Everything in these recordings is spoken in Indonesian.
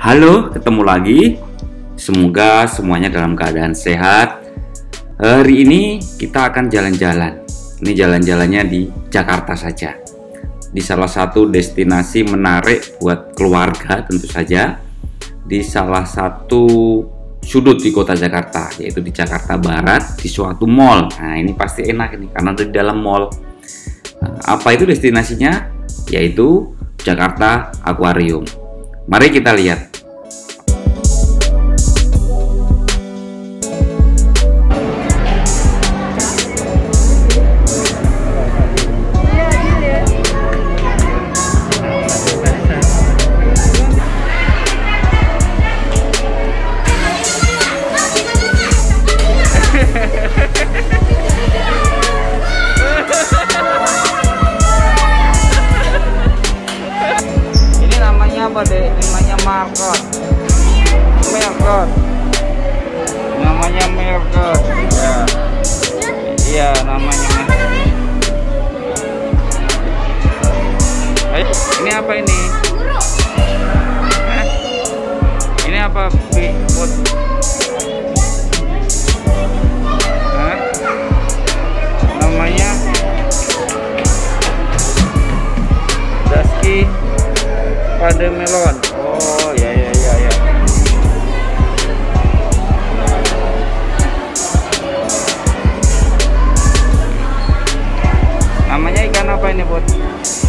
Halo, ketemu lagi. Semoga semuanya dalam keadaan sehat. Hari ini kita akan jalan-jalan. Ini jalan-jalannya di Jakarta saja. Di salah satu destinasi menarik buat keluarga tentu saja. Di salah satu sudut di kota Jakarta, yaitu di Jakarta Barat, di suatu mall. Nah, ini pasti enak ini karena di dalam mall. Nah, apa itu destinasinya? Yaitu Jakarta Aquarium. Mari kita lihat. Apa deh? Namanya market. Market. Namanya market. Ya. Iya, namanya. Eh, ini apa ini? Hah? Ini apa? Bi? Namanya ikan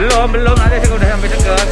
belum belum ada sih udah sampai deket